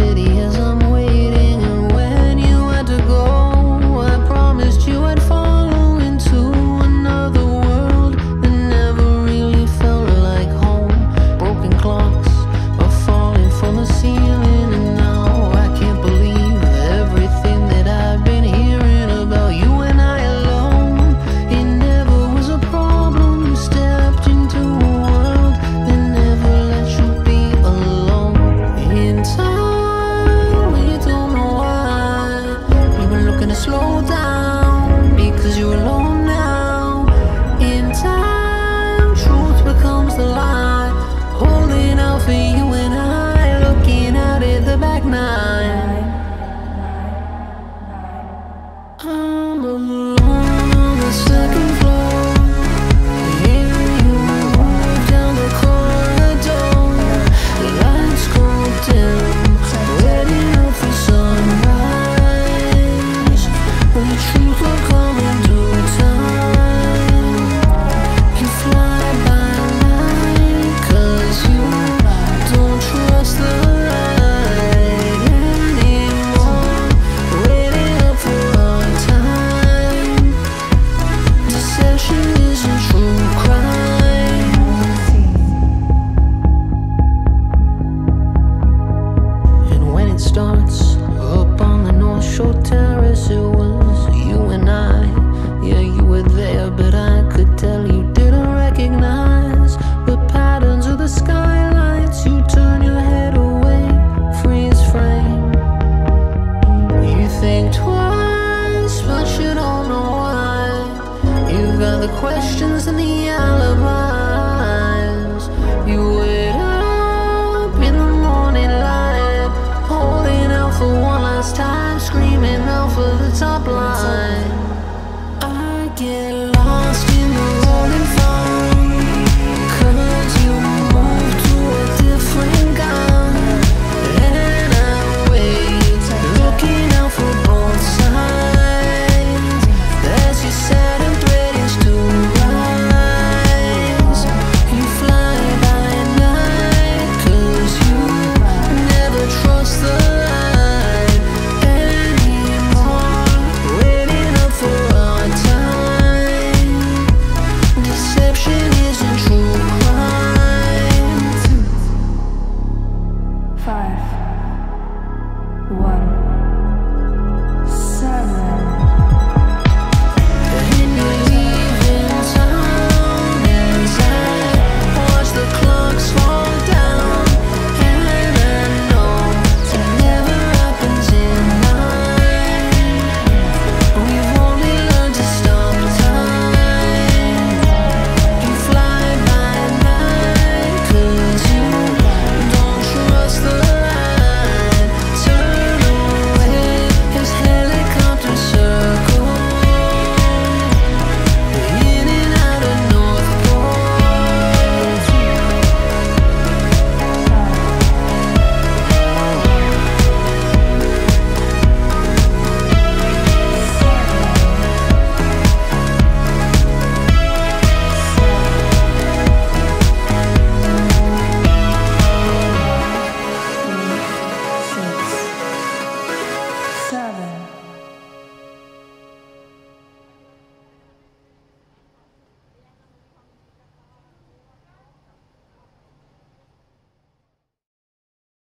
City. On the second floor